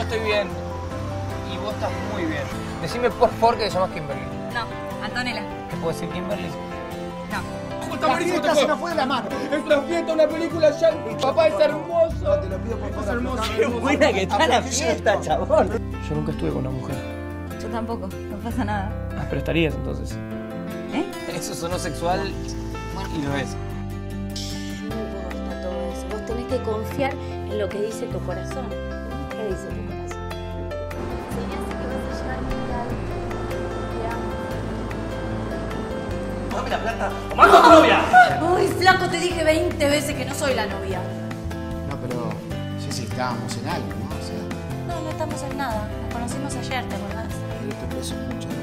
yo estoy bien. Y vos estás muy bien. Decime por favor que te llamas Kimberly. No, Antonella. ¿Te puedo decir Kimberly? No. La fiesta se nos fue de la mano. Es una fiesta, una película yankee. Papá es hermoso. Te lo pido por favor. hermoso. aflojá. Qué buena que está la fiesta, chabón. Yo nunca estuve con una mujer. Yo tampoco, no pasa nada. Ah, pero estarías entonces. ¿Eh? Eso sonó sexual y lo es. No importa todo eso. Vos tenés que confiar en lo que dice tu corazón. Te amo. Uy, flaco, te dije 20 veces que no soy la novia. No, pero Jessy, estábamos en algo, ¿no? O sea, No, no estamos en nada. Nos conocimos ayer, ¿te acordás? yo te aprecio mucho. ¿no?